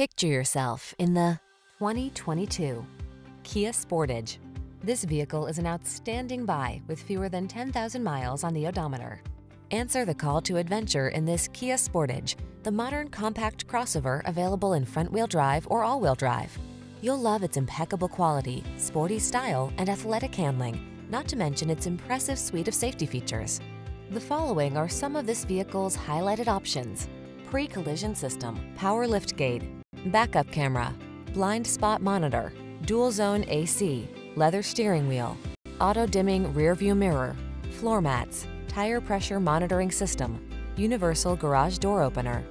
Picture yourself in the 2022 Kia Sportage. This vehicle is an outstanding buy with fewer than 10,000 miles on the odometer. Answer the call to adventure in this Kia Sportage, the modern compact crossover available in front-wheel drive or all-wheel drive. You'll love its impeccable quality, sporty style, and athletic handling, not to mention its impressive suite of safety features. The following are some of this vehicle's highlighted options. Pre-collision system, power liftgate, backup camera, blind spot monitor, dual zone AC, leather steering wheel, auto dimming rear view mirror, floor mats, tire pressure monitoring system, universal garage door opener.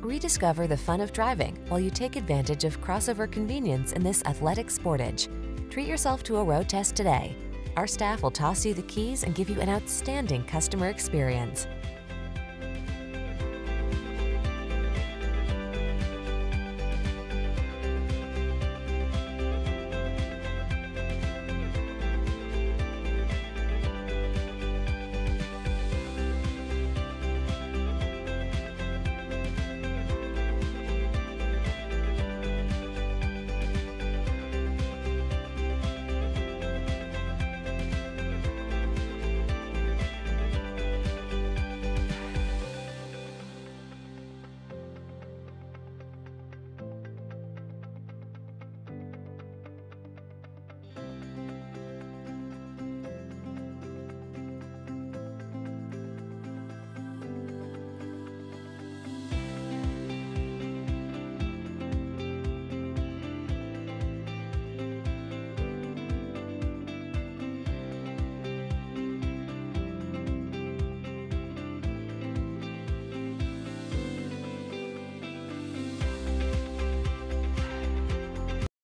Rediscover the fun of driving while you take advantage of crossover convenience in this athletic Sportage. Treat yourself to a road test today. Our staff will toss you the keys and give you an outstanding customer experience.